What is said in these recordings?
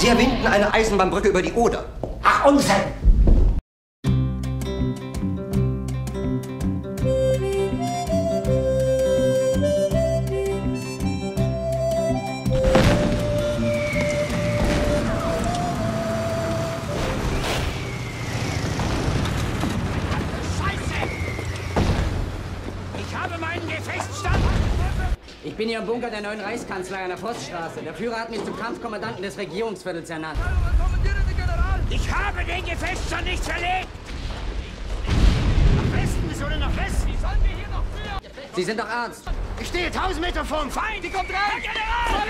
Sie erwähnten eine Eisenbahnbrücke über die Oder. Ach, Unsinn! Ich bin hier im Bunker der neuen Reichskanzlei an der Poststraße. Der Führer hat mich zum Kampfkommandanten des Regierungsviertels ernannt. Ich habe den Gefechtsstand nicht verlegt! Nach Westen, denn nach Westen? Wie sollen wir hier noch früher? Sie sind doch Arzt. Ich stehe 1000 Meter vorm Feind! Die kommt rein! Herr General!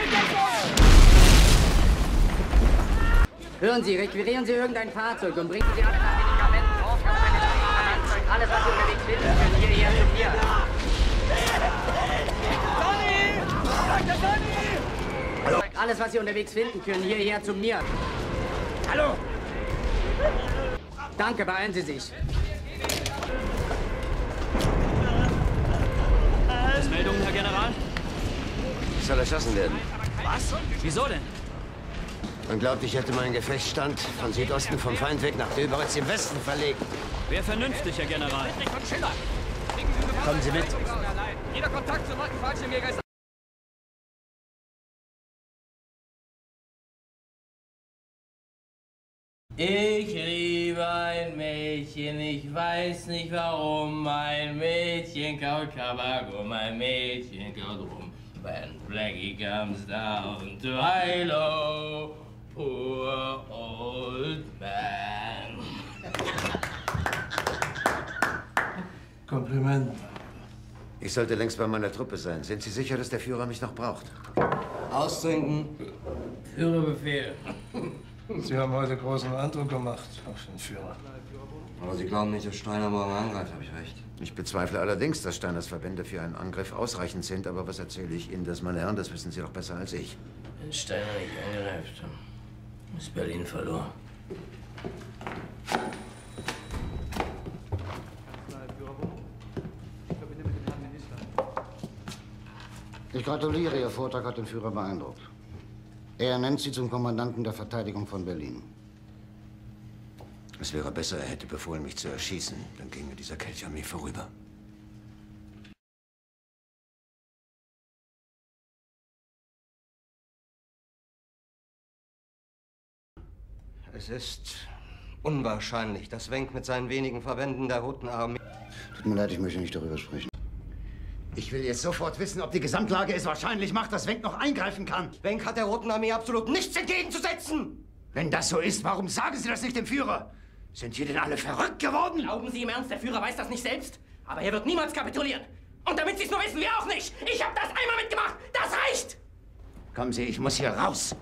Hören Sie, requirieren Sie irgendein Fahrzeug und bringen Sie alle nach Alles, was Sie unterwegs finden, können hierher zu mir. Hallo! Danke, beeilen Sie sich. Meldungen, Herr General? Ich soll erschossen werden. Was? Wieso denn? Man glaubt, ich hätte meinen Gefechtsstand von Südosten vom Feind weg nach Döberitz im Westen verlegt. Wer vernünftig, Herr General? Kommen Sie mit. Jeder Kontakt zum alten Fallschirmjäger ist Ich liebe ein Mädchen, ich weiß nicht warum. Ein Mädchen kaut Tabak und mein Mädchen kaut rum. When Blackie comes down to Hilo, poor old man. Kompliment. Ich sollte längst bei meiner Truppe sein. Sind Sie sicher, dass der Führer mich noch braucht? Austrinken. Führerbefehl. Sie haben heute großen Eindruck gemacht auf den Führer. Aber Sie glauben nicht, dass Steiner morgen angreift, habe ich recht. Ich bezweifle allerdings, dass Steiners Verbände für einen Angriff ausreichend sind. Aber was erzähle ich Ihnen das, meine Herren? Das wissen Sie doch besser als ich. Wenn Steiner nicht angreift, ist Berlin verloren. Ich gratuliere, Ihr Vortrag hat den Führer beeindruckt. Er ernennt Sie zum Kommandanten der Verteidigung von Berlin. Es wäre besser, er hätte befohlen, mich zu erschießen. Dann ginge dieser Kelch an mir vorüber. Es ist unwahrscheinlich, dass Wenk mit seinen wenigen Verbänden der Roten Armee... Tut mir leid, ich möchte nicht darüber sprechen. Ich will jetzt sofort wissen, ob die Gesamtlage es wahrscheinlich macht, dass Wenk noch eingreifen kann. Wenk hat der Roten Armee absolut nichts entgegenzusetzen! Wenn das so ist, warum sagen Sie das nicht dem Führer? Sind wir denn alle verrückt geworden? Glauben Sie im Ernst, der Führer weiß das nicht selbst? Aber er wird niemals kapitulieren. Und damit Sie es nur wissen, wir auch nicht. Ich habe das einmal mitgemacht. Das reicht! Kommen Sie, ich muss hier raus.